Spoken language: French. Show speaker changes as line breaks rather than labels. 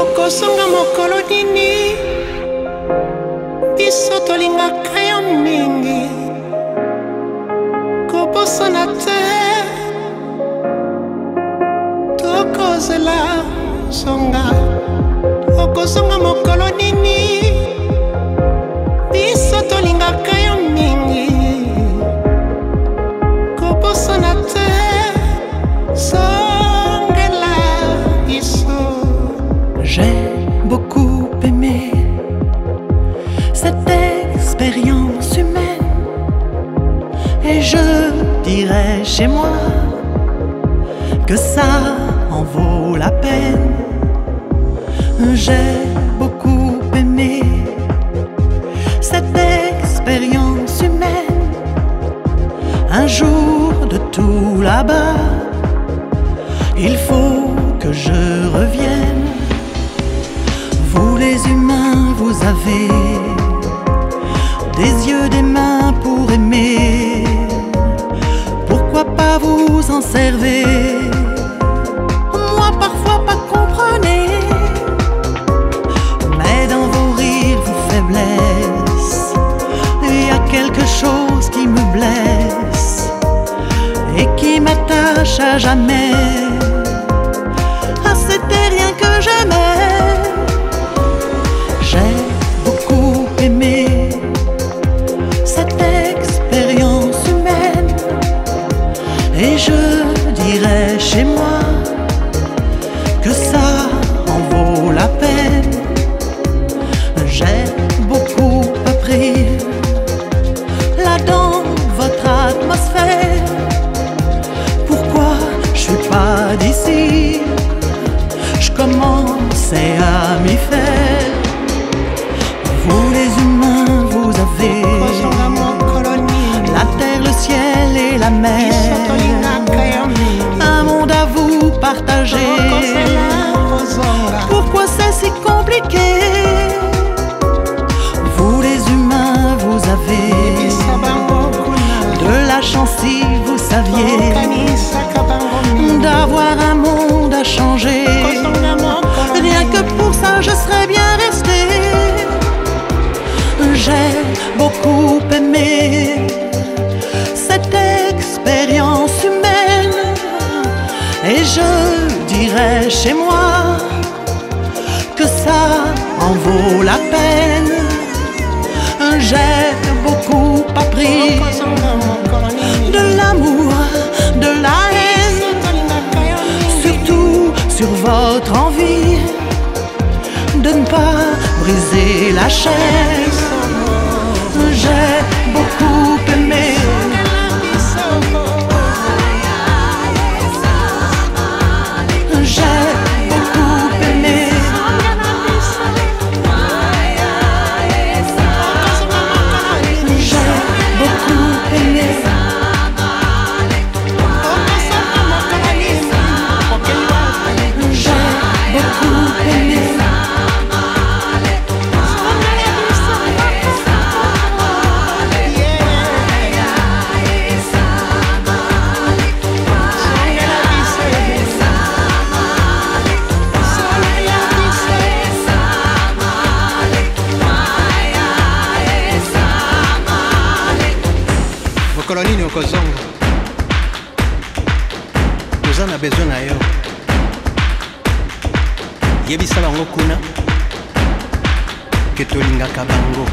okosonga mokolo nini biso tolingaka yo mingi. Kobosana te. Tokozela zonga. Okosonga mokolo nini
humaine et je dirais chez moi que ça en vaut la peine. J'ai beaucoup aimé cette expérience humaine. Un jour de tout là-bas, il faut que je revienne. Vous les humains, vous avez des yeux, des mains pour aimer. Pourquoi pas vous en servir? Moi parfois pas comprenez. Mais dans vos rires, vos faiblesses, il y a quelque chose qui me blesse et qui m'attache à jamais. Commençais à m'y faire. Vous les humains, vous avez la terre, le ciel et la mer. Un monde à vous partager. Chez moi que ça en vaut la peine. J'ai beaucoup appris de l'amour, de la haine surtout sur votre envie de ne pas briser la chaîne.
Okozonga toza na bezwi na yo. Yebisa bango kuna ke tolingaka bango